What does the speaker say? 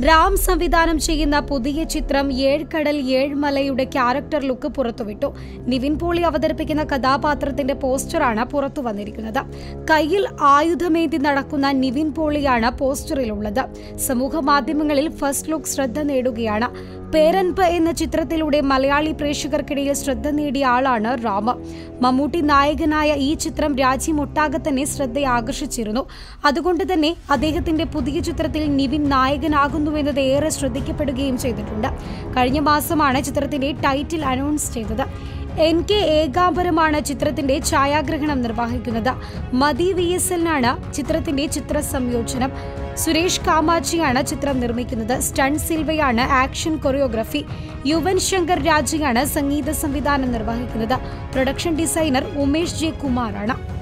രാം സംവിധാനം ചെയ്യുന്ന പുതിയ ചിത്രം ഏഴ് കടൽ ഏഴ് മലയുടെ ക്യാരക്ടർ ലുക്ക് പുറത്തുവിട്ടു. നിവിൻ പോളി അവതരിപ്പിക്കുന്ന കഥാപാത്രത്തിന്റെ പോസ്റ്ററാണ് പുറത്തു വന്നിരിക്കുന്നത് കയ്യിൽ ആയുധമേന്തി നടക്കുന്ന നിവിൻ പോളിയാണ് പോസ്റ്ററിലുള്ളത്. സമൂഹ മാധ്യമങ്ങളിൽ ഫസ്റ്റ് ലുക്ക് ശ്രദ്ധ നേടുകയാണ്. പേരൻപ് എന്ന ചിത്രത്തിലൂടെ മലയാളി പ്രേക്ഷകർക്കിടയിൽ ശ്രദ്ധ നേടിയ ആളാണ് റാമ മമ്മൂട്ടി നായകനായ ഈ ചിത്രം രാജ്യമൊട്ടാകെ തന്നെ ശ്രദ്ധ ആകർഷിച്ചിരുന്നു അതുകൊണ്ട് തന്നെ അദ്ദേഹത്തിന്റെ പുതിയ ചിത്രത്തിൽ നിവിൻ നായകനാകുന്നുവെന്നത് ഏറെ ശ്രദ്ധിക്കപ്പെടുകയും ചെയ്തിട്ടുണ്ട്. കഴിഞ്ഞ മാസമാണ് ചിത്രത്തിന്റെ ടൈറ്റിൽ അനൗൺസ് ചെയ്തത്. എൻ കെ ഏകാംബരമാണ് ചിത്രത്തിന്റെ ഛായാഗ്രഹണം നിർവഹിക്കുന്നത്. മതി വി എസ് എല്ലിനാണ് ചിത്രത്തിന്റെ ചിത്ര സംയോജനം സുരേഷ് കാമാച്ചിയാണ് ചിത്രം നിർമ്മിക്കുന്നത്. സ്റ്റൺ സിൽവയാണ് ആക്ഷൻ കൊറിയോഗ്രഫി. യുവൻ ശങ്കർ രാജയാണ് സംഗീത സംവിധാനം നിർവഹിക്കുന്നത്. പ്രൊഡക്ഷൻ ഡിസൈനർ ഉമേഷ് ജെ കുമാറാണ്.